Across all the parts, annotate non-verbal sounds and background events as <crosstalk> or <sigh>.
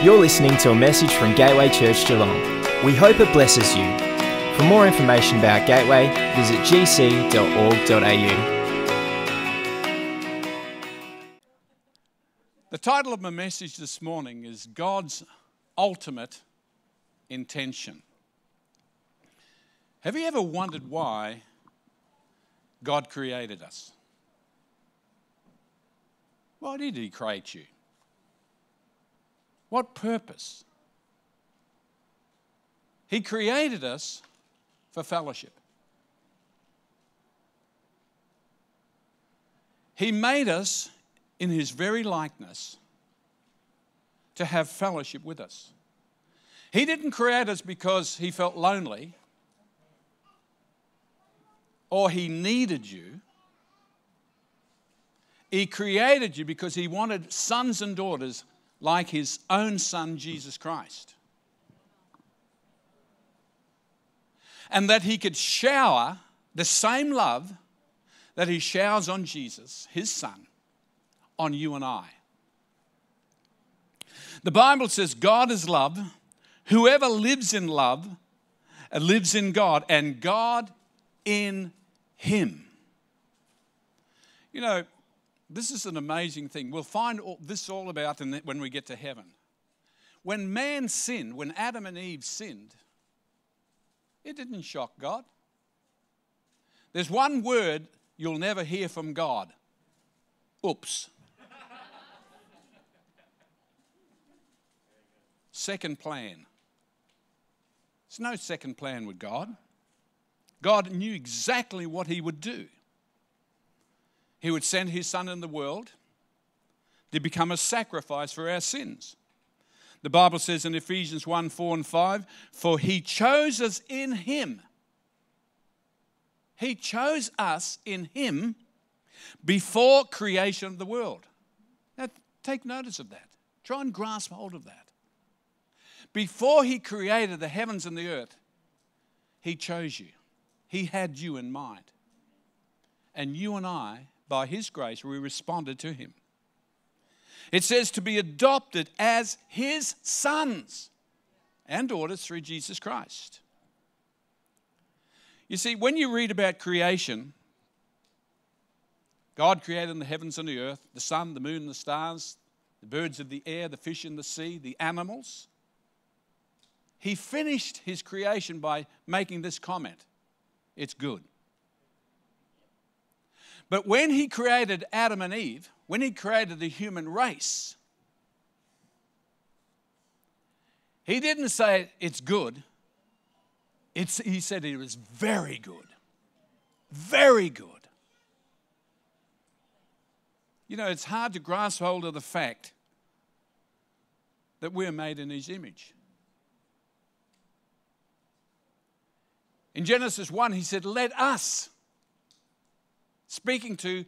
You're listening to a message from Gateway Church Geelong. We hope it blesses you. For more information about Gateway, visit gc.org.au. The title of my message this morning is God's Ultimate Intention. Have you ever wondered why God created us? Why did He create you? What purpose? He created us for fellowship. He made us in His very likeness to have fellowship with us. He didn't create us because He felt lonely or He needed you. He created you because He wanted sons and daughters like His own Son, Jesus Christ. And that He could shower the same love that He showers on Jesus, His Son, on you and I. The Bible says God is love. Whoever lives in love uh, lives in God, and God in him. You know, this is an amazing thing. We'll find all, this all about in the, when we get to heaven. When man sinned, when Adam and Eve sinned, it didn't shock God. There's one word you'll never hear from God oops. second plan. There's no second plan with God. God knew exactly what He would do. He would send His Son in the world to become a sacrifice for our sins. The Bible says in Ephesians 1 4 and 5, For He chose us in Him. He chose us in Him before creation of the world. Now, take notice of that. Try and grasp hold of that. Before He created the heavens and the earth, He chose you. He had you in mind. And you and I, by His grace, we responded to Him. It says to be adopted as His sons and daughters through Jesus Christ. You see, when you read about creation, God created the heavens and the earth, the sun, the moon, the stars, the birds of the air, the fish in the sea, the animals. He finished his creation by making this comment it's good. But when he created Adam and Eve, when he created the human race, he didn't say it's good. It's, he said it was very good. Very good. You know, it's hard to grasp hold of the fact that we're made in his image. In Genesis 1, he said, Let us, speaking to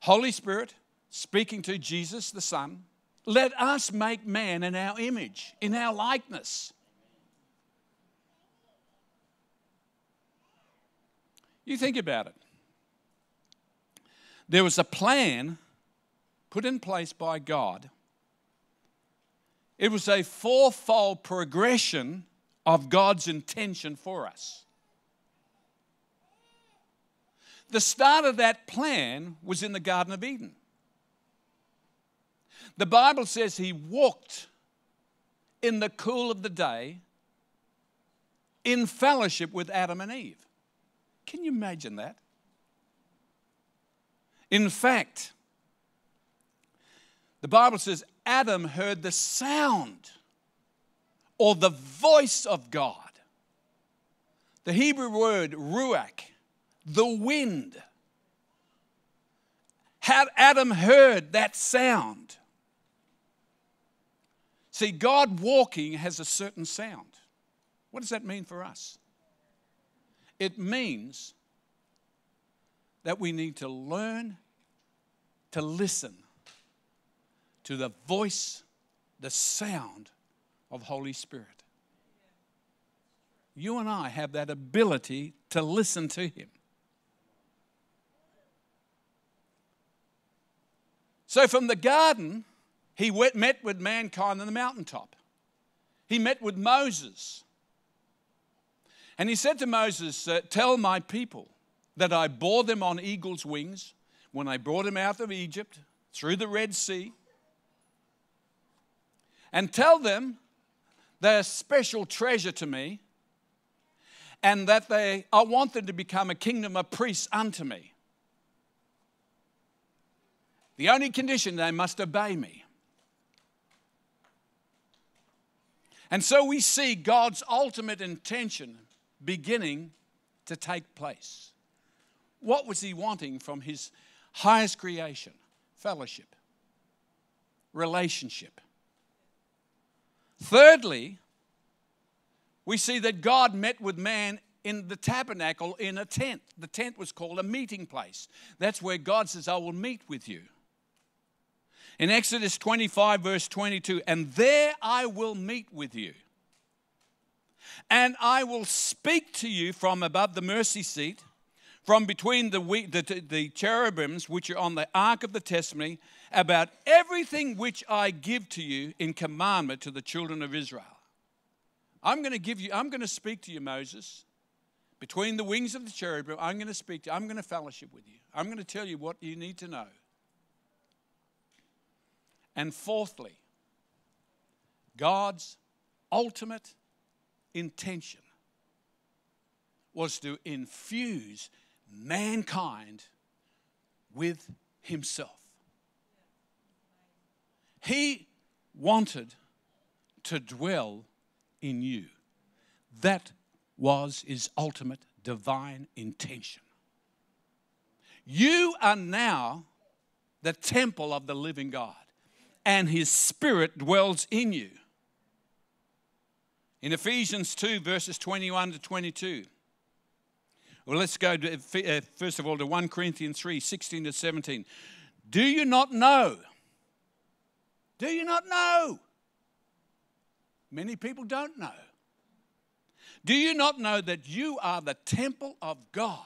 Holy Spirit, speaking to Jesus the Son, let us make man in our image, in our likeness. You think about it. There was a plan put in place by God. It was a fourfold progression of God's intention for us. The start of that plan was in the Garden of Eden. The Bible says he walked in the cool of the day in fellowship with Adam and Eve. Can you imagine that? In fact, the Bible says Adam heard the sound or the voice of God. The Hebrew word ruach the wind. Had Adam heard that sound? See, God walking has a certain sound. What does that mean for us? It means that we need to learn to listen to the voice, the sound of Holy Spirit. You and I have that ability to listen to Him. So from the garden, he went, met with mankind on the mountaintop. he met with Moses. And he said to Moses, uh, Tell my people that I bore them on eagle's wings when I brought them out of Egypt through the Red Sea. And tell them they're a special treasure to me and that they, I want them to become a kingdom of priests unto me. The only condition they must obey me. And so we see God's ultimate intention beginning to take place. What was he wanting from his highest creation? Fellowship, relationship. Thirdly, we see that God met with man in the tabernacle in a tent. The tent was called a meeting place. That's where God says, I will meet with you. In Exodus 25, verse 22, and there I will meet with you. And I will speak to you from above the mercy seat, from between the, the, the cherubims which are on the ark of the testimony, about everything which I give to you in commandment to the children of Israel. I'm going to give you, I'm going to speak to you, Moses. Between the wings of the cherubim, I'm going to speak to you. I'm going to fellowship with you. I'm going to tell you what you need to know. And fourthly, God's ultimate intention was to infuse mankind with Himself. He wanted to dwell in you. That was His ultimate divine intention. You are now the temple of the living God and his spirit dwells in you. In Ephesians 2, verses 21 to 22. Well, let's go to, uh, first of all to 1 Corinthians 3, 16 to 17. Do you not know? Do you not know? Many people don't know. Do you not know that you are the temple of God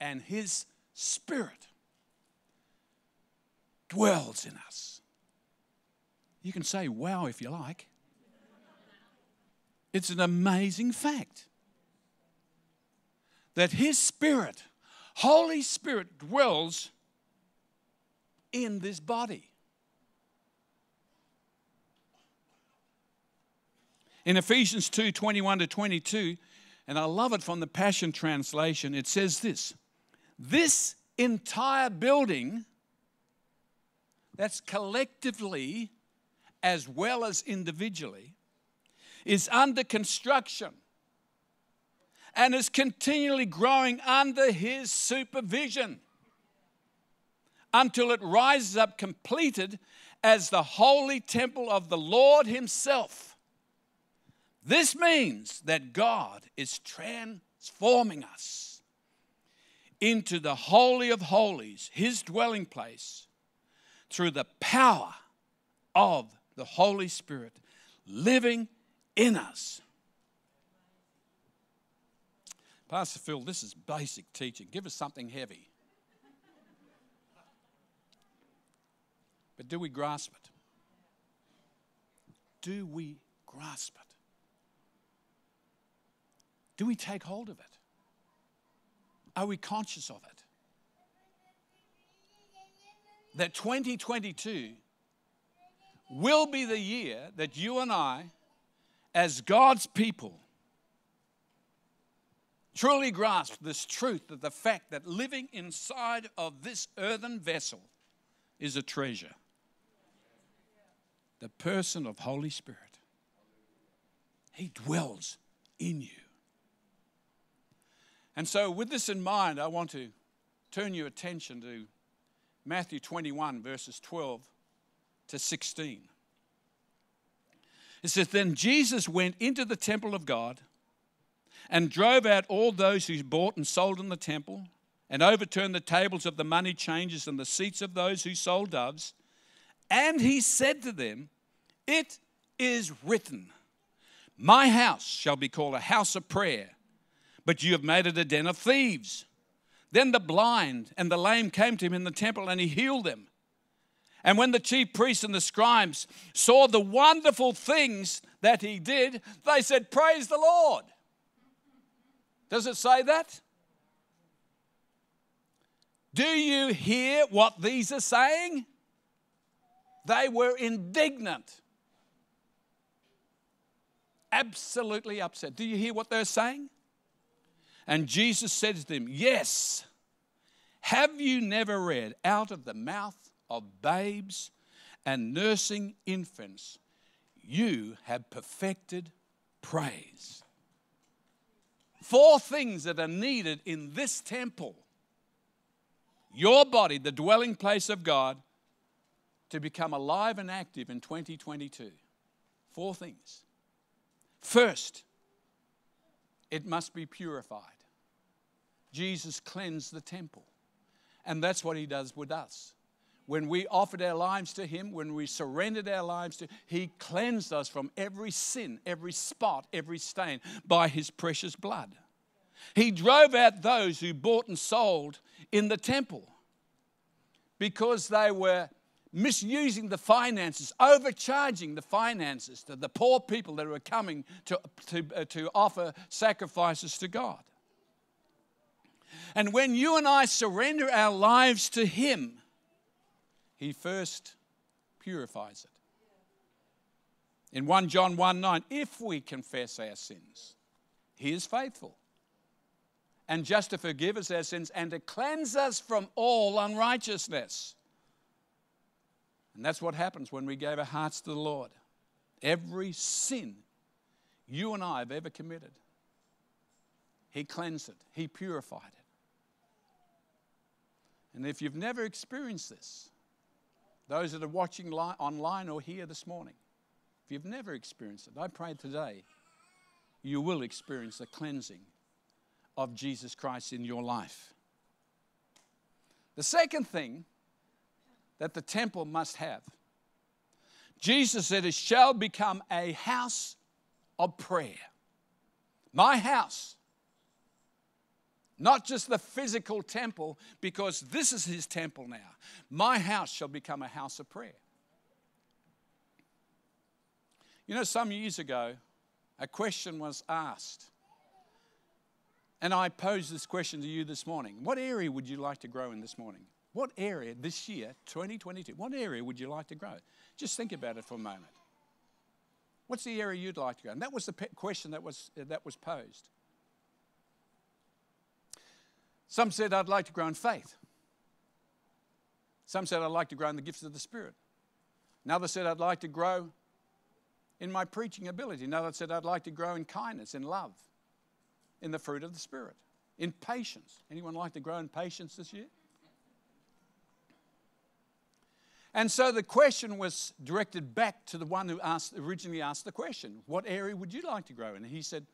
and His Spirit dwells in us. You can say, wow, if you like. It's an amazing fact that His Spirit, Holy Spirit, dwells in this body. In Ephesians 2 21 to 22, and I love it from the Passion Translation, it says this This entire building that's collectively as well as individually, is under construction and is continually growing under his supervision until it rises up completed as the holy temple of the Lord Himself. This means that God is transforming us into the Holy of Holies, His dwelling place, through the power of the Holy Spirit living in us. Pastor Phil, this is basic teaching. Give us something heavy. But do we grasp it? Do we grasp it? Do we take hold of it? Are we conscious of it? That 2022 will be the year that you and I, as God's people, truly grasp this truth of the fact that living inside of this earthen vessel is a treasure. The person of Holy Spirit. He dwells in you. And so, with this in mind, I want to turn your attention to Matthew 21, verses 12 to 16. It says, Then Jesus went into the temple of God and drove out all those who bought and sold in the temple, and overturned the tables of the money changers and the seats of those who sold doves. And he said to them, It is written, My house shall be called a house of prayer, but you have made it a den of thieves. Then the blind and the lame came to him in the temple, and he healed them. And when the chief priests and the scribes saw the wonderful things that he did, they said, Praise the Lord. Does it say that? Do you hear what these are saying? They were indignant, absolutely upset. Do you hear what they're saying? And Jesus said to them, Yes. Have you never read out of the mouth of babes and nursing infants, you have perfected praise? Four things that are needed in this temple your body, the dwelling place of God, to become alive and active in 2022. Four things. First, it must be purified. Jesus cleansed the temple. And that's what he does with us. When we offered our lives to him, when we surrendered our lives to him, he cleansed us from every sin, every spot, every stain by his precious blood. He drove out those who bought and sold in the temple because they were misusing the finances, overcharging the finances to the poor people that were coming to, to, uh, to offer sacrifices to God. And when you and I surrender our lives to Him, He first purifies it. In 1 John 1 9, if we confess our sins, He is faithful and just to forgive us our sins and to cleanse us from all unrighteousness. And that's what happens when we gave our hearts to the Lord. Every sin you and I have ever committed, He cleansed it, He purified it. And if you've never experienced this, those that are watching online or here this morning, if you've never experienced it, I pray today you will experience the cleansing of Jesus Christ in your life. The second thing that the temple must have, Jesus said, it shall become a house of prayer. My house not just the physical temple, because this is his temple now. My house shall become a house of prayer. You know, some years ago, a question was asked. And I posed this question to you this morning. What area would you like to grow in this morning? What area this year, 2022, what area would you like to grow? Just think about it for a moment. What's the area you'd like to grow? And that was the question that was, that was posed. Some said, I'd like to grow in faith. Some said, I'd like to grow in the gifts of the Spirit. Another said, I'd like to grow in my preaching ability. Another said, I'd like to grow in kindness, in love, in the fruit of the Spirit, in patience. Anyone like to grow in patience this year? And so the question was directed back to the one who asked, originally asked the question What area would you like to grow in? And he said,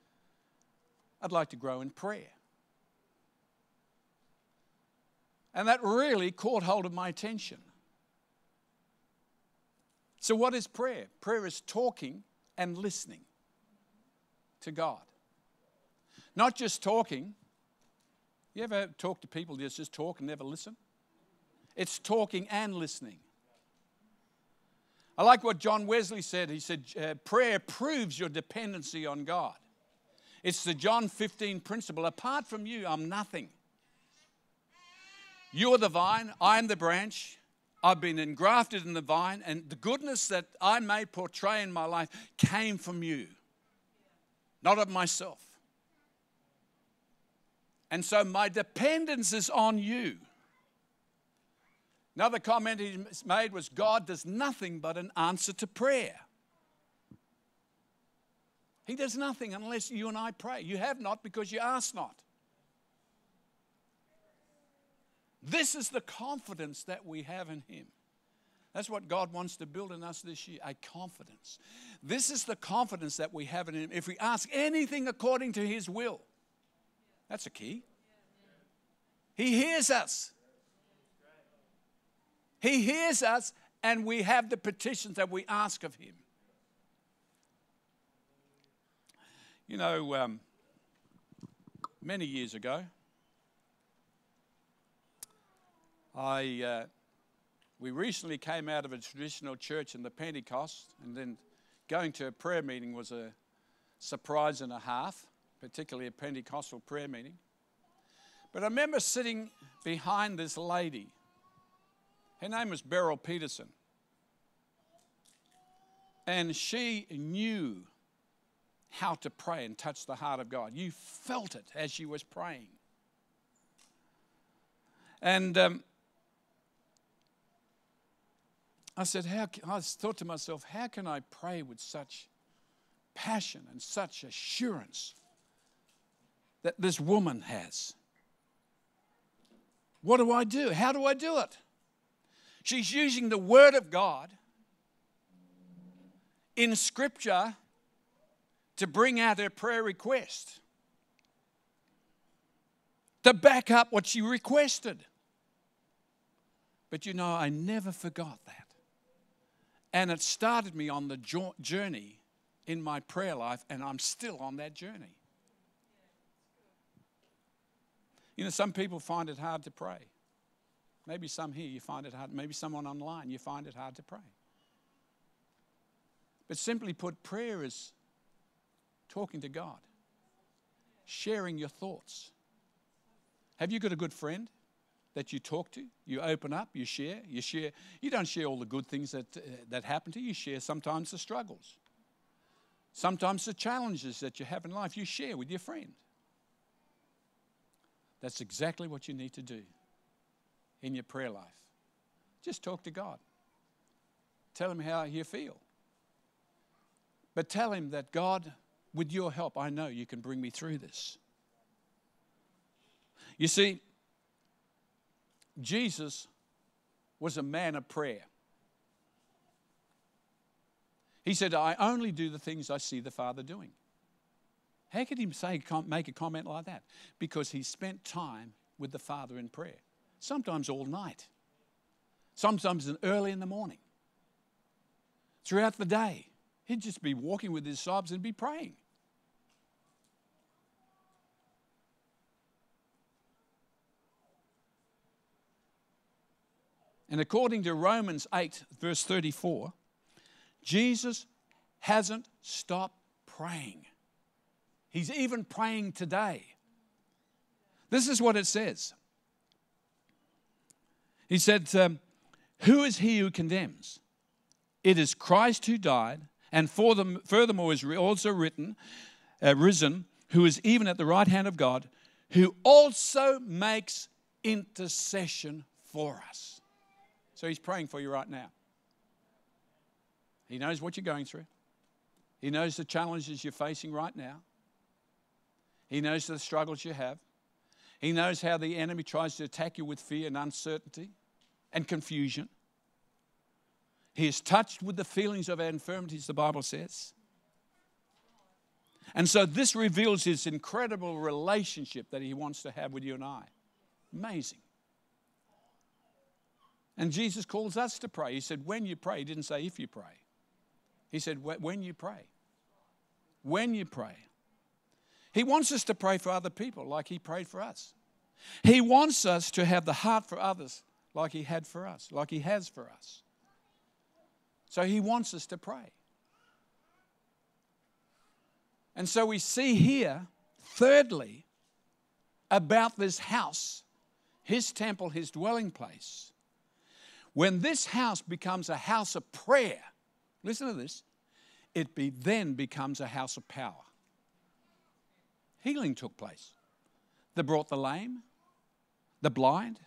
I'd like to grow in prayer. And that really caught hold of my attention. So, what is prayer? Prayer is talking and listening to God. Not just talking. You ever talk to people that just talk and never listen? It's talking and listening. I like what John Wesley said. He said, uh, Prayer proves your dependency on God. It's the John 15 principle. Apart from you, I'm nothing. You are the vine, I am the branch. I've been engrafted in the vine, and the goodness that I may portray in my life came from you, not of myself. And so my dependence is on you. Another comment he made was God does nothing but an answer to prayer. He does nothing unless you and I pray. You have not because you ask not. This is the confidence that we have in Him. That's what God wants to build in us this year a confidence. This is the confidence that we have in Him. If we ask anything according to His will, that's a key. He hears us. He hears us, and we have the petitions that we ask of Him. You know, um, many years ago, I, uh, we recently came out of a traditional church in the Pentecost, and then going to a prayer meeting was a surprise and a half, particularly a Pentecostal prayer meeting. But I remember sitting behind this lady. Her name was Beryl Peterson. And she knew how to pray and touch the heart of God. You felt it as she was praying. And um, I said, how, I thought to myself, how can I pray with such passion and such assurance that this woman has? What do I do? How do I do it? She's using the Word of God in Scripture to bring out her prayer request, to back up what she requested. But you know, I never forgot that. And it started me on the journey in my prayer life, and I'm still on that journey. You know, some people find it hard to pray. Maybe some here you find it hard. Maybe someone online you find it hard to pray. But simply put, prayer is talking to God, sharing your thoughts. Have you got a good friend? That you talk to, you open up, you share, you share. You don't share all the good things that, uh, that happen to you, you share sometimes the struggles. Sometimes the challenges that you have in life, you share with your friend. That's exactly what you need to do in your prayer life. Just talk to God. Tell Him how you feel. But tell Him that God, with your help, I know you can bring me through this. You see, Jesus was a man of prayer. He said, I only do the things I see the Father doing. How could he say, make a comment like that? Because he spent time with the Father in prayer, sometimes all night, sometimes early in the morning, throughout the day. He'd just be walking with his sobs and be praying. And according to Romans 8, verse 34, Jesus hasn't stopped praying. He's even praying today. This is what it says. He said, um, Who is he who condemns? It is Christ who died, and for them, furthermore is also written, uh, risen, who is even at the right hand of God, who also makes intercession for us. So he's praying for you right now. He knows what you're going through. He knows the challenges you're facing right now. He knows the struggles you have. He knows how the enemy tries to attack you with fear and uncertainty and confusion. He is touched with the feelings of our infirmities, the Bible says. And so this reveals his incredible relationship that he wants to have with you and I. Amazing. And Jesus calls us to pray. He said, when you pray. He didn't say if you pray. He said, when you pray. When you pray. He wants us to pray for other people like He prayed for us. He wants us to have the heart for others like He had for us, like He has for us. So He wants us to pray. And so we see here, thirdly, about this house, His temple, His dwelling place when this house becomes a house of prayer, listen to this, it be, then becomes a house of power. Healing took place. They brought the lame, the blind,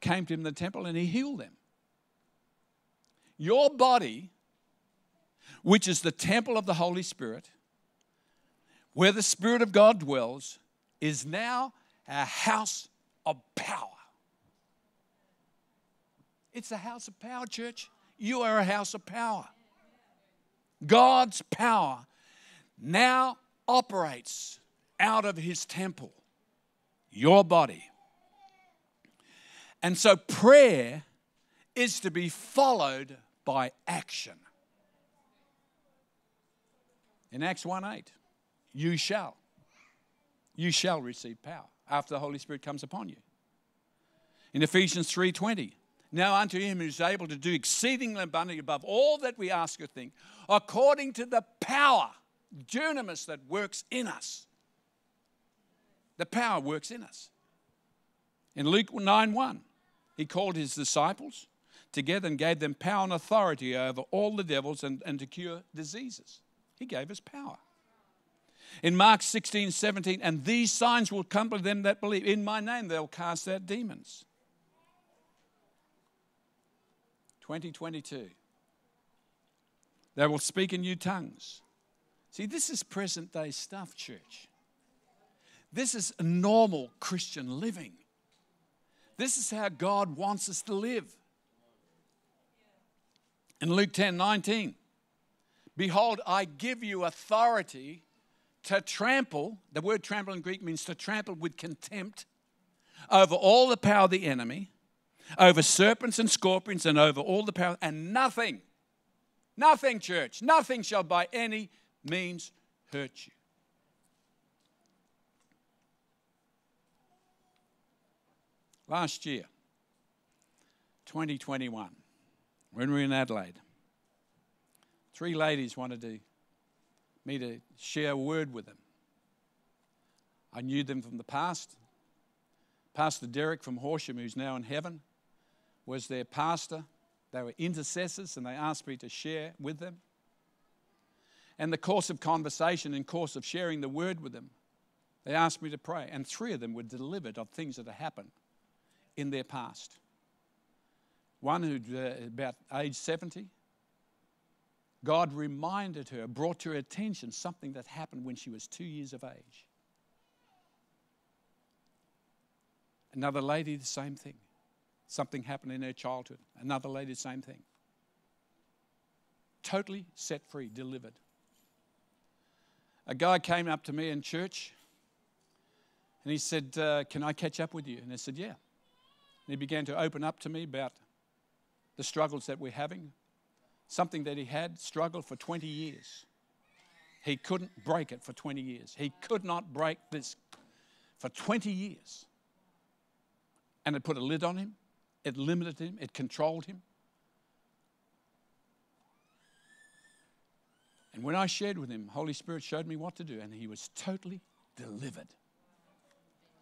came to him in the temple, and he healed them. Your body, which is the temple of the Holy Spirit, where the Spirit of God dwells, is now a house of power. It's a house of power, church. You are a house of power. God's power now operates out of his temple, your body. And so prayer is to be followed by action. In Acts 1 8, you shall. You shall receive power after the Holy Spirit comes upon you. In Ephesians 3:20, Now unto him who's able to do exceedingly abundantly above all that we ask or think, according to the power, dunamis, that works in us. The power works in us. In Luke 9 1, he called his disciples together and gave them power and authority over all the devils and, and to cure diseases. He gave us power. In Mark 16 17, and these signs will come to them that believe. In my name, they'll cast out demons. 2022. They will speak in new tongues. See, this is present day stuff, church. This is normal Christian living. This is how God wants us to live. In Luke 10 19, behold, I give you authority to trample. The word trample in Greek means to trample with contempt over all the power of the enemy over serpents and scorpions and over all the power, and nothing, nothing, church, nothing shall by any means hurt you. Last year, 2021, when we were in Adelaide, three ladies wanted to, me to share a word with them. I knew them from the past. Pastor Derek from Horsham, who's now in heaven, was their pastor. They were intercessors and they asked me to share with them. And the course of conversation and course of sharing the word with them, they asked me to pray. And three of them were delivered of things that had happened in their past. One who uh, about age 70, God reminded her, brought to her attention something that happened when she was two years of age. Another lady, the same thing. Something happened in her childhood. Another lady, same thing. Totally set free, delivered. A guy came up to me in church and he said, uh, Can I catch up with you? And I said, Yeah. And he began to open up to me about the struggles that we're having, something that he had struggled for 20 years. He couldn't break it for 20 years. He could not break this for 20 years. And it put a lid on him. It limited him, it controlled him. And when I shared with him, Holy Spirit showed me what to do, and he was totally delivered,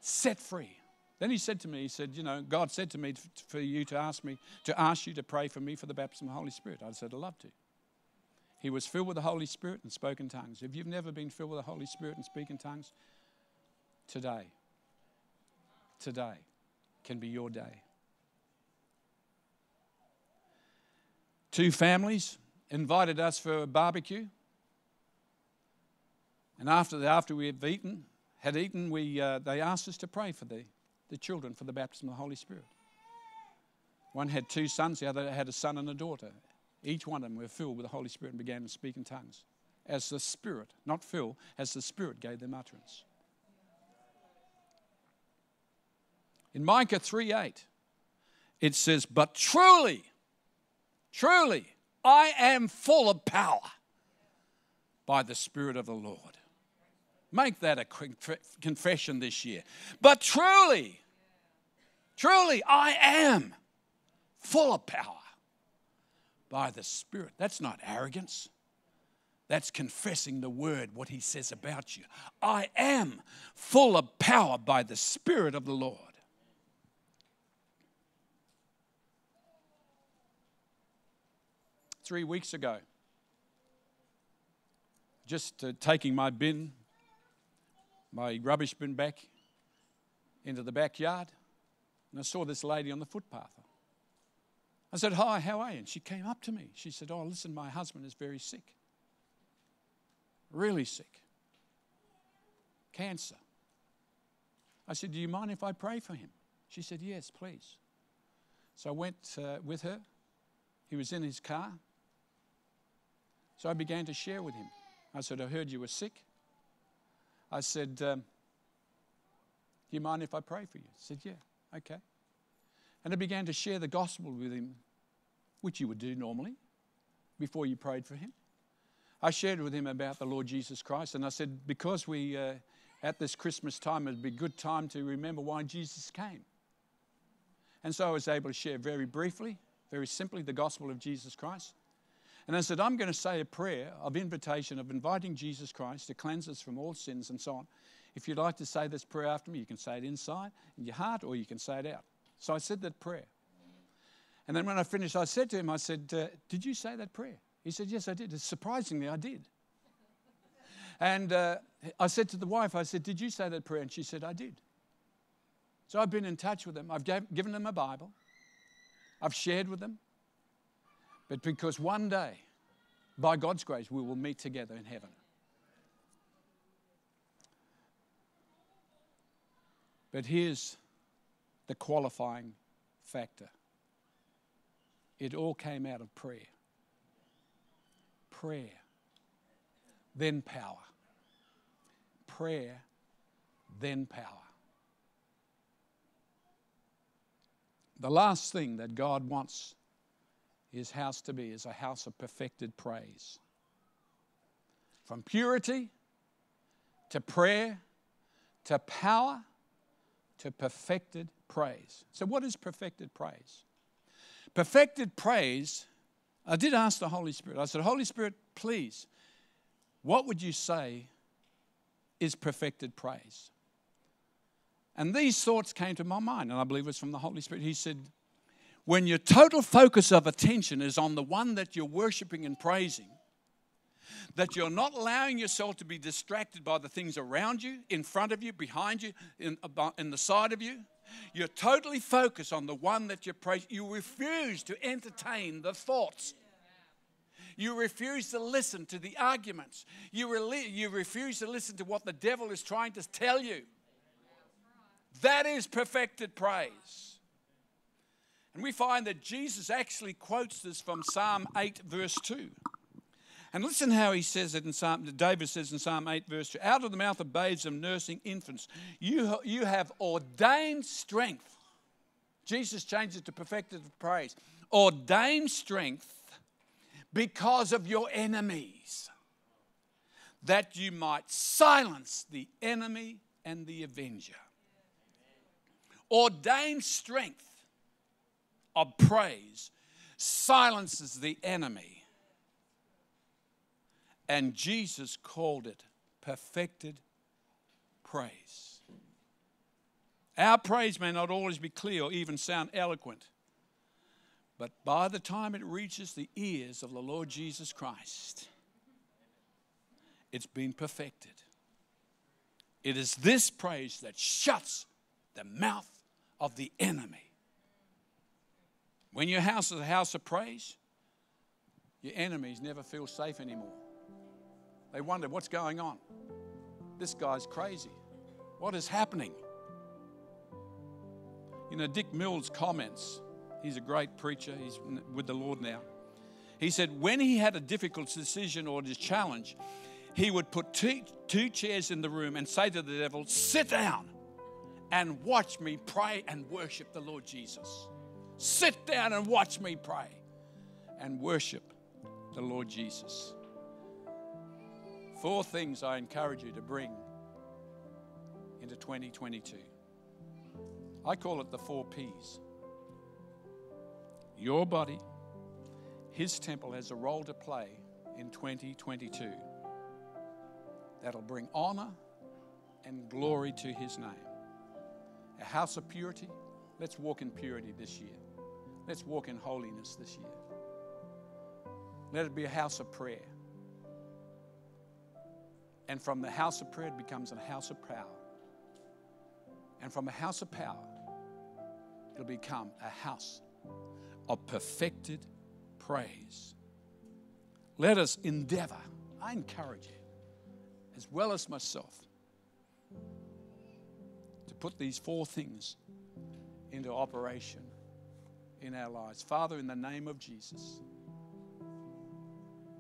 set free. Then he said to me, he said, you know, God said to me for you to ask me, to ask you to pray for me for the baptism of the Holy Spirit. I said, I'd love to. He was filled with the Holy Spirit and spoke in tongues. If you've never been filled with the Holy Spirit and speak in tongues, today, today can be your day. Two families invited us for a barbecue. And after, the, after we had eaten, had eaten, we, uh, they asked us to pray for the, the children for the baptism of the Holy Spirit. One had two sons, the other had a son and a daughter. Each one of them were filled with the Holy Spirit and began to speak in tongues. As the Spirit, not fill, as the Spirit gave them utterance. In Micah 3 8, it says, But truly, Truly, I am full of power by the Spirit of the Lord. Make that a confession this year. But truly, truly, I am full of power by the Spirit. That's not arrogance. That's confessing the word, what he says about you. I am full of power by the Spirit of the Lord. Three weeks ago. Just uh, taking my bin, my rubbish bin back into the backyard, and I saw this lady on the footpath. I said, Hi, how are you? And she came up to me. She said, Oh, listen, my husband is very sick. Really sick. Cancer. I said, Do you mind if I pray for him? She said, Yes, please. So I went uh, with her. He was in his car. So I began to share with him. I said, I heard you were sick. I said, um, Do you mind if I pray for you? He said, Yeah, okay. And I began to share the gospel with him, which you would do normally before you prayed for him. I shared with him about the Lord Jesus Christ, and I said, Because we, uh, at this Christmas time, it'd be a good time to remember why Jesus came. And so I was able to share very briefly, very simply, the gospel of Jesus Christ. And I said, I'm going to say a prayer of invitation, of inviting Jesus Christ to cleanse us from all sins and so on. If you'd like to say this prayer after me, you can say it inside in your heart or you can say it out. So I said that prayer. And then when I finished, I said to him, I said, uh, Did you say that prayer? He said, Yes, I did. Surprisingly, I did. <laughs> And uh, I said to the wife, I said, Did you say that prayer? And she said, I did. So I've been in touch with them. I've gave, given them a Bible. I've shared with them. But because one day, by God's grace, we will meet together in heaven. But here's the qualifying factor it all came out of prayer. Prayer, then power. Prayer, then power. The last thing that God wants his house to be is a house of perfected praise. From purity to prayer to power to perfected praise. So, what is perfected praise? Perfected praise, I did ask the Holy Spirit, I said, Holy Spirit, please, what would you say is perfected praise? And these thoughts came to my mind, and I believe it was from the Holy Spirit. He said, When your total focus of attention is on the one that you're worshiping and praising, that you're not allowing yourself to be distracted by the things around you, in front of you, behind you, in, in the side of you. You're totally focused on the one that you praise. You refuse to entertain the thoughts. You refuse to listen to the arguments. You, re- you refuse to listen to what the devil is trying to tell you. That is perfected praise. And we find that Jesus actually quotes this from Psalm 8, verse 2. And listen how he says it in Psalm, David says in Psalm 8, verse 2 Out of the mouth of babes and nursing infants, you, you have ordained strength. Jesus changed it to perfected praise. Ordained strength because of your enemies, that you might silence the enemy and the avenger. Ordained strength of praise silences the enemy and Jesus called it perfected praise. Our praise may not always be clear or even sound eloquent, but by the time it reaches the ears of the Lord Jesus Christ, it's been perfected. It is this praise that shuts the mouth of the enemy. When your house is a house of praise, your enemies never feel safe anymore. They wonder what's going on. This guy's crazy. What is happening? You know, Dick Mills comments, he's a great preacher, he's with the Lord now. He said, when he had a difficult decision or a challenge, he would put two, two chairs in the room and say to the devil, Sit down and watch me pray and worship the Lord Jesus. Sit down and watch me pray and worship the Lord Jesus. Four things I encourage you to bring into 2022. I call it the four P's. Your body, His temple has a role to play in 2022 that'll bring honor and glory to His name. A house of purity, let's walk in purity this year. Let's walk in holiness this year. Let it be a house of prayer. And from the house of prayer, it becomes a house of power. And from a house of power, it'll become a house of perfected praise. Let us endeavor, I encourage you, as well as myself, to put these four things into operation in our lives. Father, in the name of Jesus,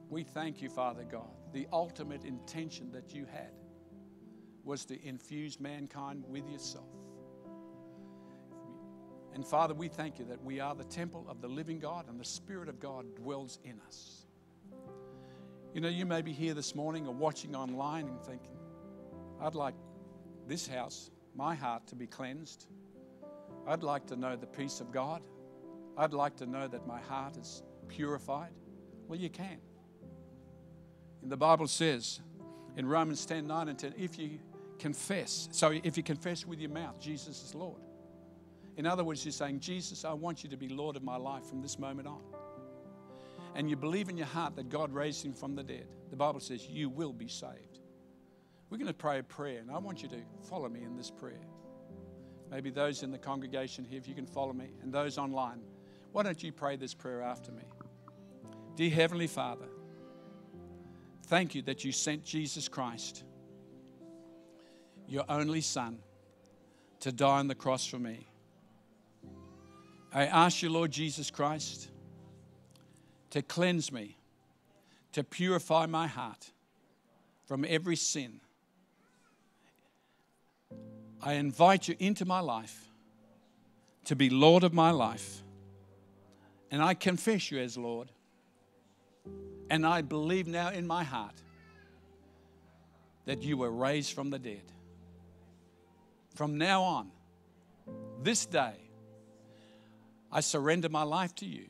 we thank you, Father God the ultimate intention that you had was to infuse mankind with yourself. And Father, we thank you that we are the temple of the living God and the Spirit of God dwells in us. You know, you may be here this morning or watching online and thinking, I'd like this house, my heart, to be cleansed. I'd like to know the peace of God. I'd like to know that my heart is purified. Well, you can. And the Bible says in Romans 10 9 and 10, if you confess, so if you confess with your mouth, Jesus is Lord. In other words, you're saying, Jesus, I want you to be Lord of my life from this moment on. And you believe in your heart that God raised him from the dead. The Bible says you will be saved. We're going to pray a prayer, and I want you to follow me in this prayer. Maybe those in the congregation here, if you can follow me, and those online, why don't you pray this prayer after me? Dear Heavenly Father, thank you that you sent Jesus Christ, your only Son, to die on the cross for me. I ask you, Lord Jesus Christ, to cleanse me, to purify my heart from every sin. I invite you into my life to be Lord of my life. And I confess you as Lord. And I believe now in my heart that you were raised from the dead. From now on, this day, I surrender my life to you.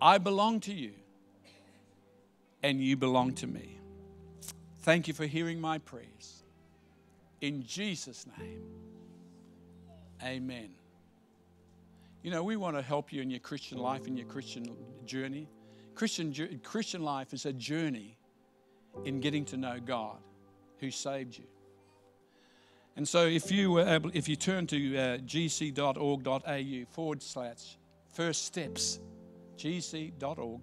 I belong to you, and you belong to me. Thank you for hearing my prayers. In Jesus' name, amen. You know, we want to help you in your Christian life, in your Christian journey. Christian, Christian life is a journey in getting to know God who saved you. And so if you were able, if you turn to uh, gc.org.au forward slash first steps, gc.org.au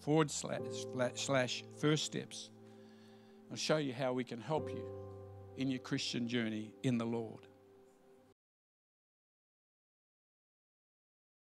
forward slash, slash first steps, I'll show you how we can help you in your Christian journey in the Lord.